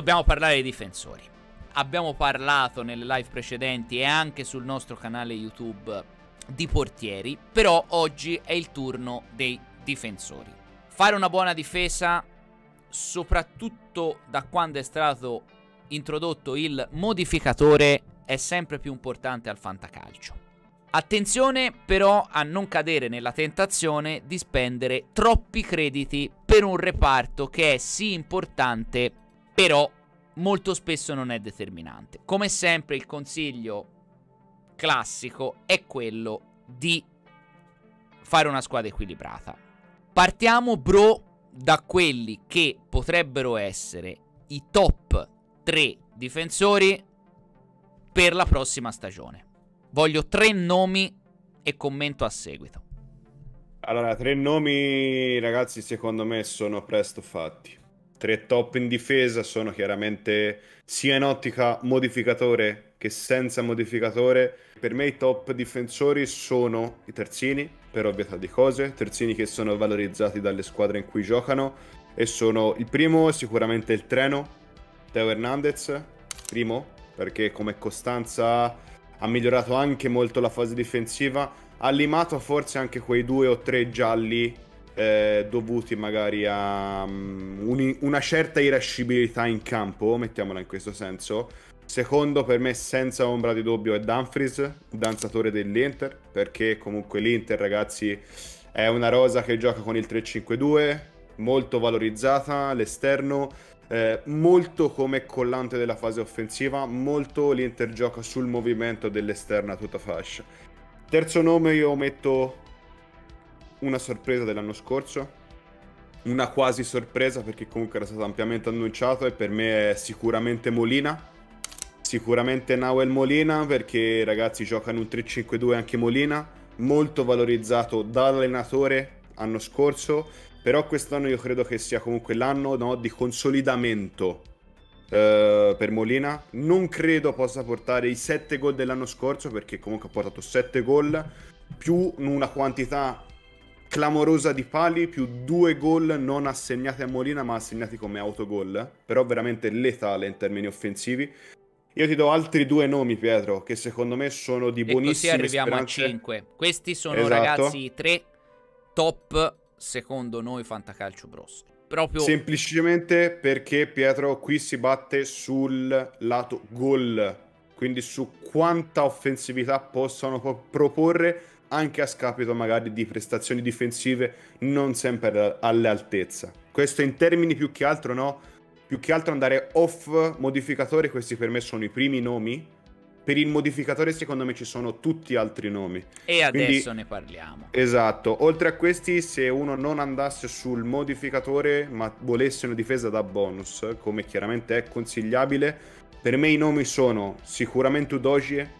dobbiamo parlare dei difensori. Abbiamo parlato nelle live precedenti e anche sul nostro canale YouTube di portieri, però oggi è il turno dei difensori. Fare una buona difesa, soprattutto da quando è stato introdotto il modificatore, è sempre più importante al fantacalcio. Attenzione però a non cadere nella tentazione di spendere troppi crediti per un reparto che è sì importante, però molto spesso non è determinante. Come sempre il consiglio classico è quello di fare una squadra equilibrata. Partiamo, bro, da quelli che potrebbero essere i top 3 difensori per la prossima stagione. Voglio tre nomi e commento a seguito. Allora, tre nomi, ragazzi, secondo me sono presto fatti. Tre top in difesa sono chiaramente sia in ottica modificatore che senza modificatore. Per me i top difensori sono i terzini, per ovvietà di cose, terzini che sono valorizzati dalle squadre in cui giocano e sono il primo sicuramente il treno, Teo Hernandez, primo, perché come costanza ha migliorato anche molto la fase difensiva, ha limato forse anche quei due o tre gialli eh, dovuti magari a um, una certa irascibilità in campo, mettiamola in questo senso. Secondo per me senza ombra di dubbio è Dumfries, danzatore dell'Inter, perché comunque l'Inter ragazzi è una rosa che gioca con il 3-5-2, molto valorizzata all'esterno, eh, molto come collante della fase offensiva, molto l'Inter gioca sul movimento dell'esterno a tutta fascia. Terzo nome io metto una sorpresa dell'anno scorso, una quasi sorpresa perché comunque era stato ampiamente annunciato e per me è sicuramente Molina. Sicuramente Nauel Molina perché ragazzi gioca in un 3-5-2 anche Molina, molto valorizzato dall'allenatore anno scorso, però quest'anno io credo che sia comunque l'anno no, di consolidamento Uh, per Molina. Non credo possa portare i 7 gol dell'anno scorso perché comunque ha portato 7 gol più una quantità clamorosa di pali più due gol non assegnati a Molina ma assegnati come autogol, però veramente letale in termini offensivi. Io ti do altri due nomi, Pietro, che secondo me sono di buonissime E così arriviamo speranze. a 5. Questi sono, esatto. ragazzi, tre top, secondo noi, Fantacalcio Bros. Proprio... Semplicemente perché, Pietro, qui si batte sul lato gol, quindi su quanta offensività possono proporre anche a scapito magari di prestazioni difensive non sempre all'altezza. Questo in termini più che altro no, più che altro andare off modificatore, questi per me sono i primi nomi. Per il modificatore secondo me ci sono tutti altri nomi. E adesso Quindi, ne parliamo. Esatto, oltre a questi se uno non andasse sul modificatore ma volesse una difesa da bonus, come chiaramente è consigliabile, per me i nomi sono sicuramente Udogie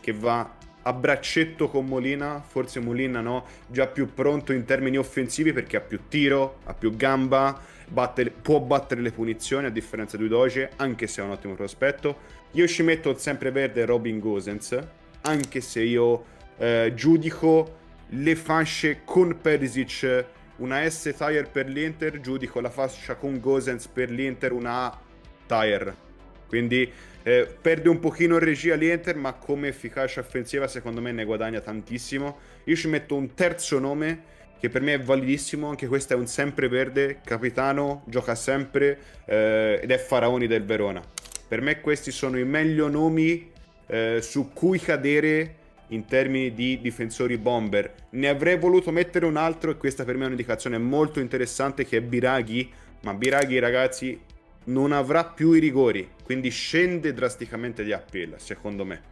che va a braccetto con Molina, forse Molina no, già più pronto in termini offensivi perché ha più tiro, ha più gamba, batte, può battere le punizioni a differenza di Udoge, anche se è un ottimo prospetto. Io ci metto il sempreverde Robin Gosens, anche se io eh, giudico le fasce con Perisic una S tire per l'Inter, giudico la fascia con Gosens per l'Inter una A tire. Quindi eh, perde un pochino in regia l'Inter, ma come efficacia offensiva secondo me ne guadagna tantissimo. Io ci metto un terzo nome che per me è validissimo, anche questo è un sempreverde, capitano, gioca sempre eh, ed è Faraoni del Verona. Per me questi sono i meglio nomi eh, su cui cadere in termini di difensori bomber. Ne avrei voluto mettere un altro e questa per me è un'indicazione molto interessante che è Biraghi, ma Biraghi ragazzi non avrà più i rigori, quindi scende drasticamente di appeal, secondo me.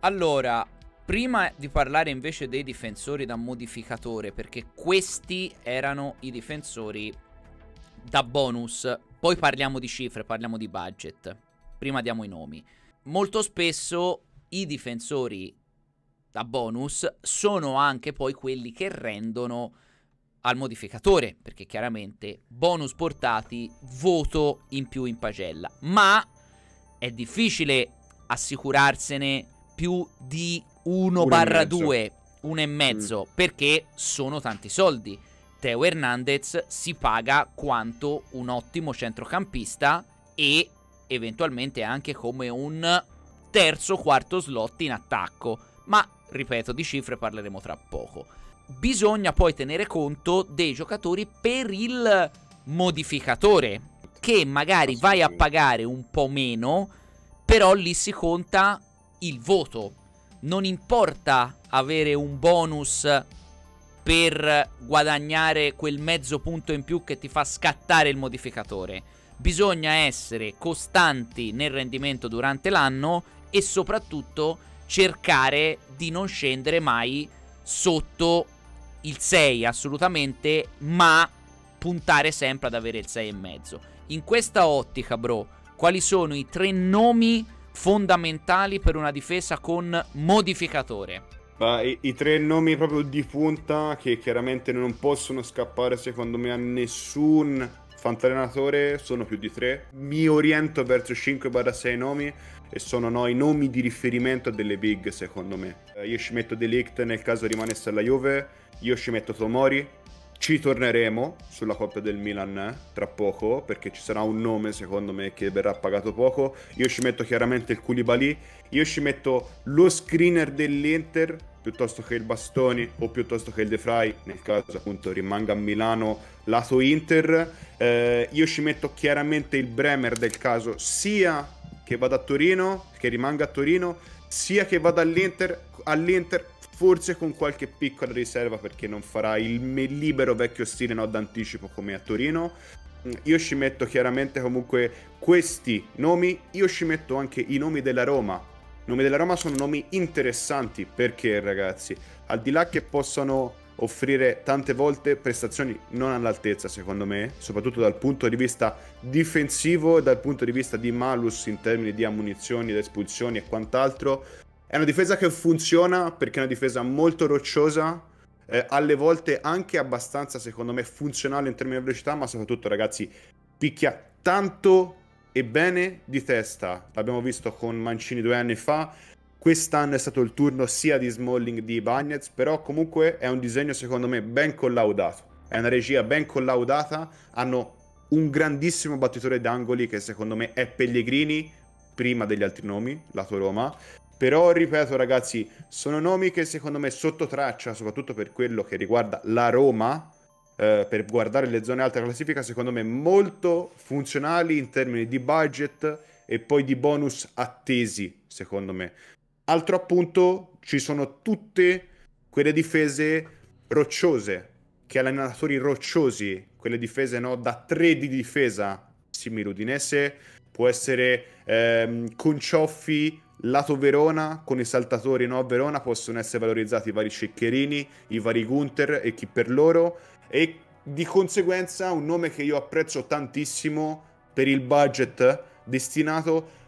Allora, prima di parlare invece dei difensori da modificatore, perché questi erano i difensori da bonus, poi parliamo di cifre, parliamo di budget. Prima diamo i nomi. Molto spesso i difensori da bonus sono anche poi quelli che rendono al modificatore, perché chiaramente bonus portati, voto in più in pagella. Ma è difficile assicurarsene più di 1 barra 2, 1 e mezzo, mm. perché sono tanti soldi. Teo Hernandez si paga quanto un ottimo centrocampista e eventualmente anche come un terzo quarto slot in attacco. Ma ripeto, di cifre parleremo tra poco. Bisogna poi tenere conto dei giocatori per il modificatore, che magari vai a pagare un po' meno, però lì si conta il voto. Non importa avere un bonus per guadagnare quel mezzo punto in più che ti fa scattare il modificatore. Bisogna essere costanti nel rendimento durante l'anno e soprattutto cercare di non scendere mai sotto il 6 assolutamente, ma puntare sempre ad avere il 6,5. In questa ottica, bro, quali sono i tre nomi fondamentali per una difesa con modificatore? I, i, tre nomi proprio di punta che chiaramente non possono scappare secondo me a nessun fantalenatore sono più di tre. Mi oriento verso 5-6 nomi e sono no, i nomi di riferimento delle big secondo me. Eh, io ci metto Delict nel caso rimanesse alla Juve, io ci metto Tomori, ci torneremo sulla Coppa del Milan tra poco perché ci sarà un nome secondo me che verrà pagato poco. Io ci metto chiaramente il Koulibaly, io ci metto lo screener dell'Inter piuttosto che il Bastoni o piuttosto che il De Frey, nel caso appunto rimanga a Milano lato Inter. Eh, io ci metto chiaramente il Bremer del caso sia che vada a Torino, che rimanga a Torino, sia che vada all'Inter, all'Inter forse con qualche piccola riserva perché non farà il libero vecchio stile no d'anticipo come a Torino. Io ci metto chiaramente comunque questi nomi, io ci metto anche i nomi della Roma, nomi della Roma sono nomi interessanti perché ragazzi, al di là che possano offrire tante volte prestazioni non all'altezza secondo me, soprattutto dal punto di vista difensivo e dal punto di vista di malus in termini di ammunizioni, di espulsioni e quant'altro, è una difesa che funziona perché è una difesa molto rocciosa, eh, alle volte anche abbastanza secondo me funzionale in termini di velocità, ma soprattutto ragazzi picchia tanto e bene di testa. L'abbiamo visto con Mancini due anni fa. Quest'anno è stato il turno sia di Smalling di Bagnets, però comunque è un disegno secondo me ben collaudato. È una regia ben collaudata. Hanno un grandissimo battitore d'angoli che secondo me è Pellegrini, prima degli altri nomi, lato Roma. Però, ripeto ragazzi, sono nomi che secondo me sotto traccia, soprattutto per quello che riguarda la Roma, eh, per guardare le zone alte classifica, secondo me molto funzionali in termini di budget e poi di bonus attesi, secondo me. Altro appunto, ci sono tutte quelle difese rocciose, che allenatori rocciosi, quelle difese no, da 3 di difesa, simile Udinese, può essere ehm, Concioffi, lato Verona, con i saltatori no, a Verona possono essere valorizzati i vari Ceccherini, i vari Gunther e chi per loro, e di conseguenza un nome che io apprezzo tantissimo per il budget destinato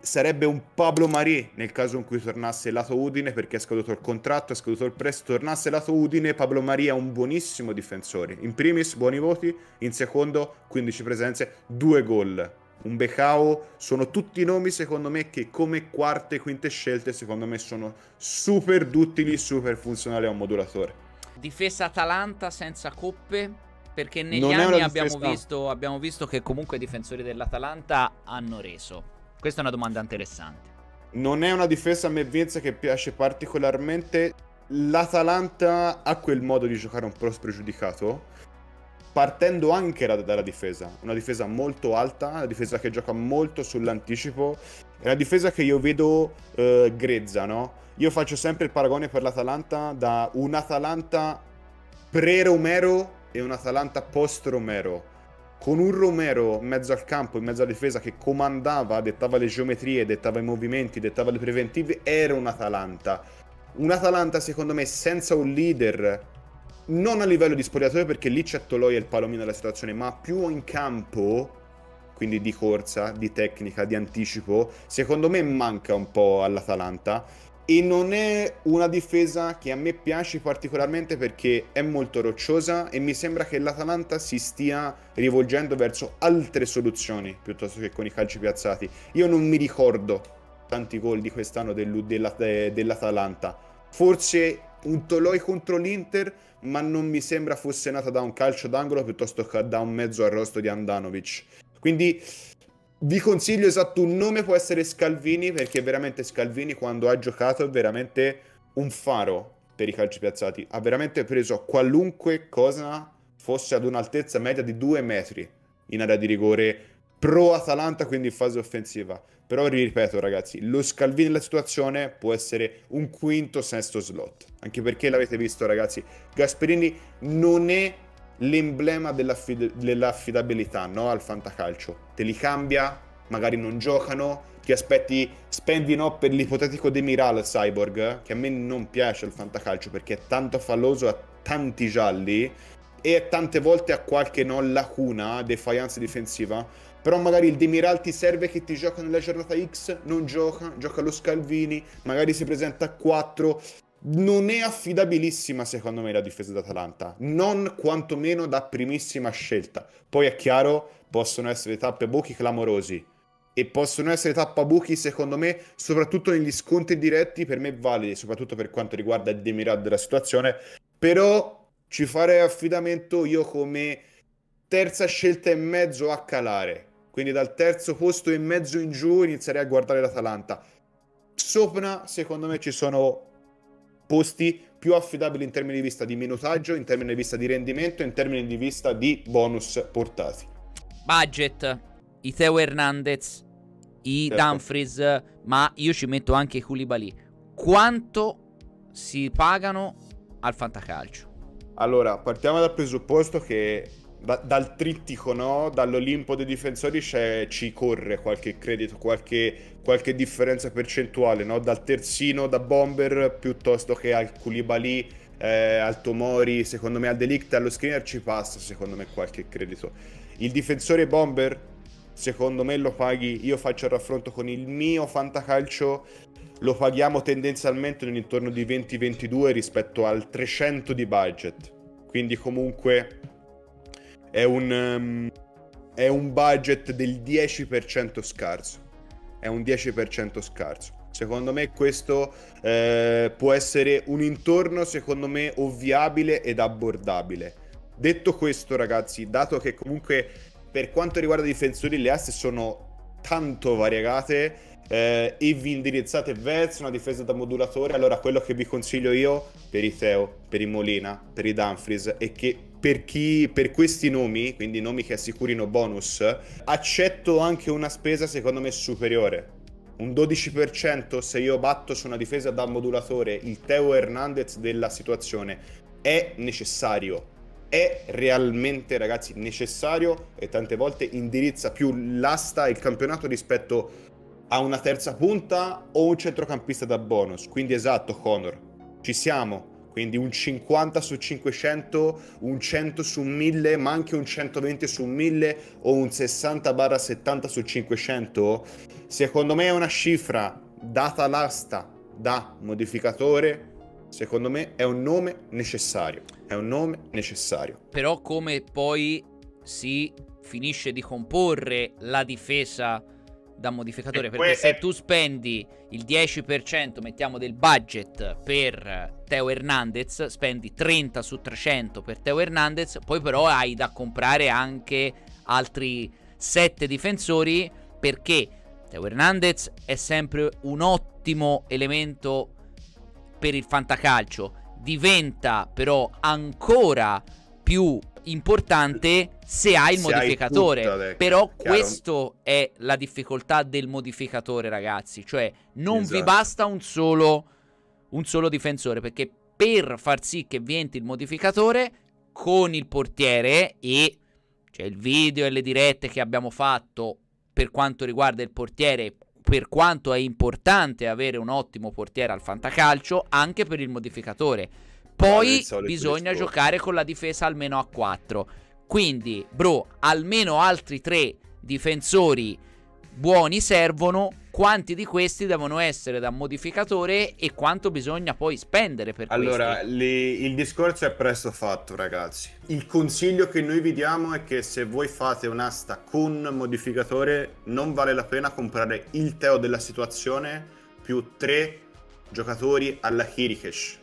sarebbe un Pablo Marì nel caso in cui tornasse lato Udine perché è scaduto il contratto, è scaduto il prestito, tornasse lato Udine, Pablo Marì è un buonissimo difensore. In primis buoni voti, in secondo 15 presenze, 2 gol. Un Becao sono tutti nomi secondo me che come quarte e quinte scelte secondo me sono super duttili, super funzionali a un modulatore. Difesa Atalanta senza coppe. Perché negli non anni abbiamo visto, abbiamo visto che comunque i difensori dell'Atalanta hanno reso. Questa è una domanda interessante. Non è una difesa a me Vince che piace particolarmente. L'Atalanta ha quel modo di giocare un po' spregiudicato. Partendo anche da, dalla difesa, una difesa molto alta, una difesa che gioca molto sull'anticipo, è una difesa che io vedo eh, grezza, no? Io faccio sempre il paragone per l'Atalanta da un Atalanta pre-Romero e un Atalanta post-Romero. Con un Romero in mezzo al campo, in mezzo alla difesa, che comandava, dettava le geometrie, dettava i movimenti, dettava le preventive, era un Atalanta. Un Atalanta, secondo me, senza un leader, non a livello di spogliatoio, perché lì c'è Toloi e il palomino della situazione, ma più in campo, quindi di corsa, di tecnica, di anticipo, secondo me manca un po' all'Atalanta e non è una difesa che a me piace particolarmente perché è molto rocciosa e mi sembra che l'Atalanta si stia rivolgendo verso altre soluzioni piuttosto che con i calci piazzati. Io non mi ricordo tanti gol di quest'anno del, della, dell'Atalanta. Forse un Toloi contro l'Inter, ma non mi sembra fosse nata da un calcio d'angolo piuttosto che da un mezzo arrosto di Andanovic. Quindi vi consiglio esatto un nome può essere Scalvini perché veramente Scalvini quando ha giocato è veramente un faro per i calci piazzati. Ha veramente preso qualunque cosa fosse ad un'altezza media di due metri in area di rigore pro Atalanta, quindi in fase offensiva. Però ripeto ragazzi, lo Scalvini della situazione può essere un quinto, sesto slot. Anche perché l'avete visto ragazzi, Gasperini non è l'emblema dell'affid- dell'affidabilità no? al fantacalcio. Te li cambia, magari non giocano, ti aspetti, spendi no per l'ipotetico Demiral Cyborg, che a me non piace il fantacalcio perché è tanto falloso, ha tanti gialli e tante volte ha qualche no, lacuna, defiance difensiva, però magari il Demiral ti serve che ti gioca nella giornata X, non gioca, gioca lo Scalvini, magari si presenta a 4, non è affidabilissima secondo me la difesa d'Atalanta, non quantomeno da primissima scelta. Poi è chiaro, possono essere tappe buchi clamorosi e possono essere tappabuchi secondo me, soprattutto negli scontri diretti, per me validi, soprattutto per quanto riguarda il Demirad della situazione, però ci farei affidamento io come terza scelta e mezzo a calare. Quindi dal terzo posto e mezzo in giù inizierei a guardare l'Atalanta. Sopra, secondo me, ci sono posti più affidabili in termini di vista di minutaggio, in termini di vista di rendimento, in termini di vista di bonus portati. Budget, i Teo Hernandez, i certo. Dumfries, ma io ci metto anche i Koulibaly. Quanto si pagano al fantacalcio? Allora, partiamo dal presupposto che da, dal trittico, no? dall'Olimpo dei difensori ci corre qualche credito, qualche, qualche differenza percentuale, no? dal terzino, da bomber, piuttosto che al Koulibaly, eh, al Tomori, secondo me al Delict, allo screener ci passa, secondo me, qualche credito. Il difensore bomber, secondo me lo paghi, io faccio il raffronto con il mio fantacalcio, lo paghiamo tendenzialmente nell'intorno di 20-22 rispetto al 300 di budget. Quindi comunque è un, um, è un budget del 10% scarso. È un 10% scarso. Secondo me questo eh, può essere un intorno, secondo me, ovviabile ed abbordabile. Detto questo, ragazzi, dato che comunque per quanto riguarda i difensori le aste sono tanto variegate, eh, e vi indirizzate verso una difesa da modulatore, allora quello che vi consiglio io per i Teo, per i Molina, per i Dumfries è che per, chi, per questi nomi, quindi nomi che assicurino bonus, accetto anche una spesa secondo me superiore. Un 12% se io batto su una difesa da modulatore il Teo Hernandez della situazione è necessario è realmente ragazzi necessario e tante volte indirizza più l'asta e il campionato rispetto a una terza punta o un centrocampista da bonus. Quindi esatto, Conor, ci siamo. Quindi un 50 su 500, un 100 su 1000, ma anche un 120 su 1000 o un 60 70 su 500. Secondo me è una cifra data l'asta da modificatore. Secondo me è un nome necessario. È un nome necessario. Però come poi si finisce di comporre la difesa da modificatore. perché se è... tu spendi il 10%, mettiamo del budget per Teo Hernandez, spendi 30 su 300 per Teo Hernandez, poi però hai da comprare anche altri 7 difensori perché Teo Hernandez è sempre un ottimo elemento per il fantacalcio. Diventa però ancora più importante se hai il se modificatore. Hai tutta, Però chiaro. questo è la difficoltà del modificatore, ragazzi. Cioè, non esatto. vi basta un solo, un solo difensore. Perché per far sì che vi entri il modificatore con il portiere e cioè il video e le dirette che abbiamo fatto per quanto riguarda il portiere per quanto è importante avere un ottimo portiere al fantacalcio anche per il modificatore poi bisogna giocare con la difesa almeno a 4. Quindi, bro, almeno altri 3 difensori buoni servono. Quanti di questi devono essere da modificatore e quanto bisogna poi spendere per allora, li, il discorso è presto fatto, ragazzi. Il consiglio che noi vi diamo è che se voi fate un'asta con modificatore, non vale la pena comprare il Teo della situazione più 3 giocatori alla Kirikesh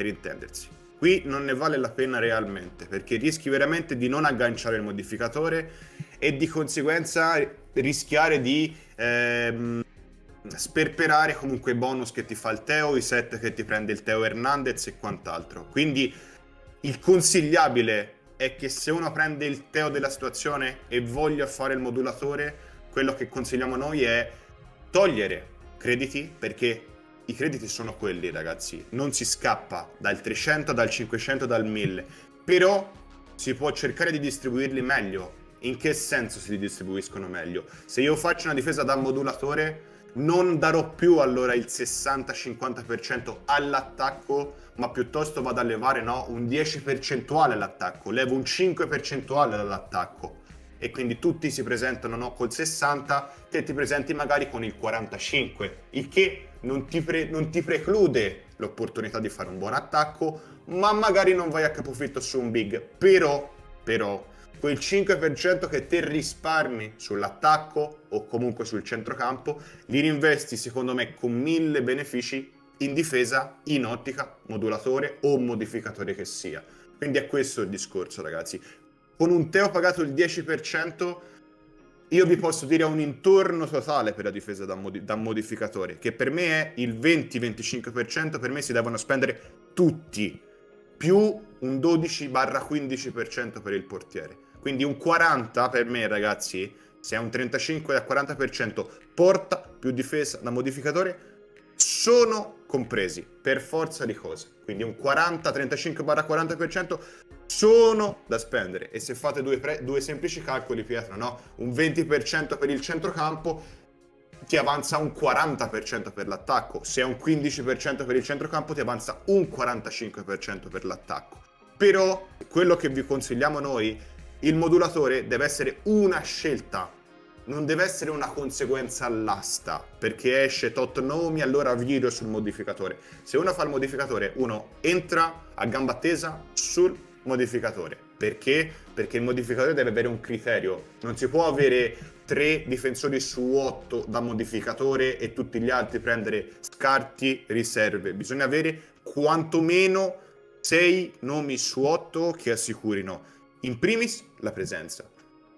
per intendersi. Qui non ne vale la pena realmente, perché rischi veramente di non agganciare il modificatore e di conseguenza rischiare di ehm, sperperare comunque i bonus che ti fa il Teo, i set che ti prende il Teo Hernandez e quant'altro. Quindi il consigliabile è che se uno prende il Teo della situazione e voglia fare il modulatore, quello che consigliamo noi è togliere crediti perché i crediti sono quelli ragazzi, non si scappa dal 300, dal 500, dal 1000, però si può cercare di distribuirli meglio. In che senso si distribuiscono meglio? Se io faccio una difesa da modulatore, non darò più allora il 60-50% all'attacco, ma piuttosto vado a levare no, un 10% all'attacco, levo un 5% dall'attacco e quindi tutti si presentano no, col 60, te ti presenti magari con il 45, il che non ti, pre- non ti preclude l'opportunità di fare un buon attacco, ma magari non vai a capofitto su un big, però, però quel 5% che te risparmi sull'attacco o comunque sul centrocampo, li rinvesti secondo me con mille benefici in difesa, in ottica, modulatore o modificatore che sia. Quindi è questo il discorso, ragazzi. Con un Teo pagato il 10%, io vi posso dire un intorno totale per la difesa da, modi- da modificatore, che per me è il 20-25%, per me si devono spendere tutti, più un 12-15% per il portiere. Quindi un 40 per me, ragazzi, se è un 35 al 40%, porta più difesa da modificatore, sono compresi per forza di cose. Quindi un 40-35-40% sono da spendere. E se fate due, pre- due semplici calcoli, Pietro, no? Un 20% per il centrocampo ti avanza un 40% per l'attacco. Se è un 15% per il centrocampo ti avanza un 45% per l'attacco. Però quello che vi consigliamo noi il modulatore deve essere una scelta, non deve essere una conseguenza all'asta, perché esce tot nomi, allora viro sul modificatore. Se uno fa il modificatore, uno entra a gamba tesa sul modificatore. Perché? Perché il modificatore deve avere un criterio. Non si può avere tre difensori su otto da modificatore e tutti gli altri prendere scarti, riserve. Bisogna avere quantomeno sei nomi su otto che assicurino in primis la presenza,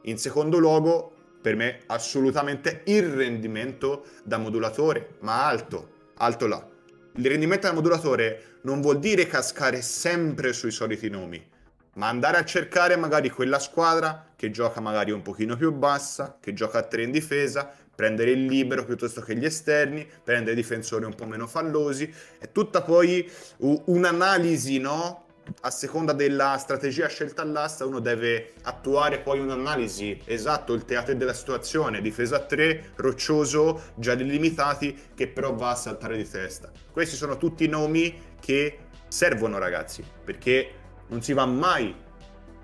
in secondo luogo per me assolutamente il rendimento da modulatore, ma alto, alto là. Il rendimento da modulatore non vuol dire cascare sempre sui soliti nomi, ma andare a cercare magari quella squadra che gioca magari un pochino più bassa, che gioca a tre in difesa, prendere il libero piuttosto che gli esterni, prendere difensori un po' meno fallosi, è tutta poi un'analisi, no? a seconda della strategia scelta all'asta uno deve attuare poi un'analisi esatto il teatro della situazione. Difesa a 3 roccioso già limitati che però va a saltare di testa. Questi sono tutti nomi che servono ragazzi perché non si va mai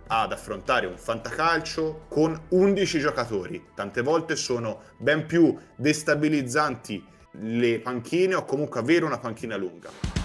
ad affrontare un fantacalcio con 11 giocatori. Tante volte sono ben più destabilizzanti le panchine o comunque avere una panchina lunga